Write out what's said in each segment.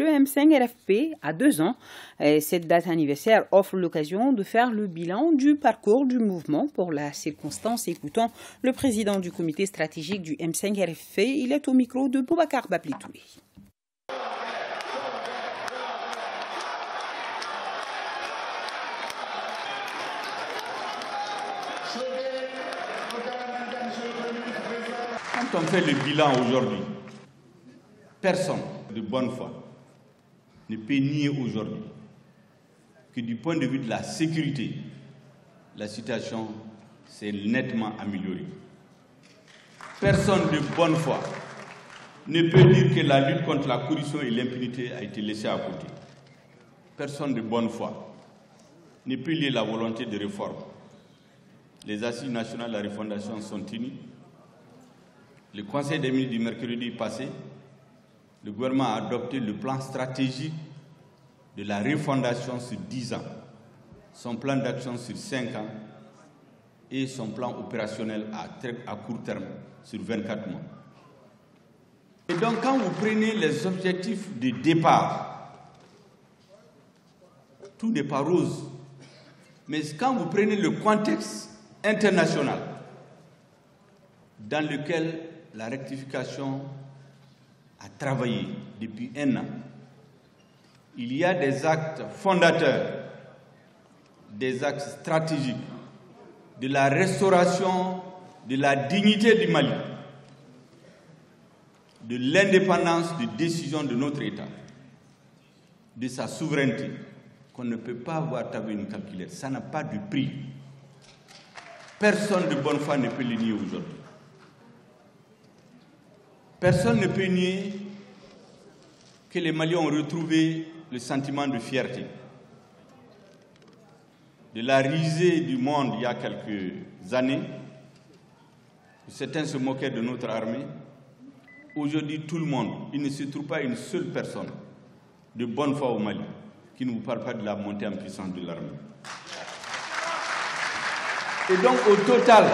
le M5 RFP a deux ans. cette date anniversaire offre l'occasion de faire le bilan du parcours du mouvement pour la circonstance. Écoutons le président du comité stratégique du M5 RFP. Il est au micro de Boubacar Bablitoui. Quand on fait le bilan aujourd'hui, personne de bonne foi ne peut nier aujourd'hui que du point de vue de la sécurité, la situation s'est nettement améliorée. Personne de bonne foi ne peut dire que la lutte contre la corruption et l'impunité a été laissée à côté. Personne de bonne foi ne peut lier la volonté de réforme. Les assises nationales de la refondation sont tenues. Le Conseil des ministres du mercredi passé, le gouvernement a adopté le plan stratégique de la refondation sur 10 ans, son plan d'action sur 5 ans et son plan opérationnel à, à court terme sur 24 mois. Et donc quand vous prenez les objectifs de départ, tout n'est pas rose. Mais quand vous prenez le contexte international dans lequel la rectification a travaillé depuis un an, il y a des actes fondateurs, des actes stratégiques de la restauration de la dignité du Mali, de l'indépendance de décision de notre État, de sa souveraineté, qu'on ne peut pas avoir avec une calculette. Ça n'a pas de prix. Personne de bonne foi ne peut le nier aujourd'hui. Personne ne peut nier que les Maliens ont retrouvé le sentiment de fierté. De la risée du monde il y a quelques années, certains se moquaient de notre armée. Aujourd'hui, tout le monde, il ne se trouve pas une seule personne de bonne foi au Mali qui ne vous parle pas de la montée en puissance de l'armée. Et donc, au total,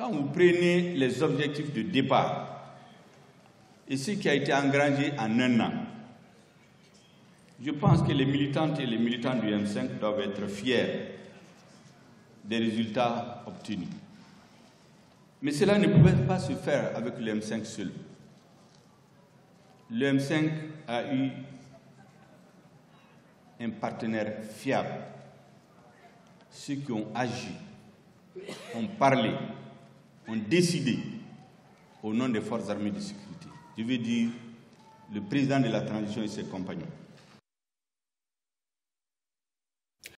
quand vous prenez les objectifs de départ et ce qui a été engrangé en un an, je pense que les militantes et les militants du M5 doivent être fiers des résultats obtenus. Mais cela ne pouvait pas se faire avec le M5 seul. Le M5 a eu un partenaire fiable. Ceux qui ont agi, ont parlé, ont décidé au nom des forces armées de sécurité. Je veux dire le président de la transition et ses compagnons.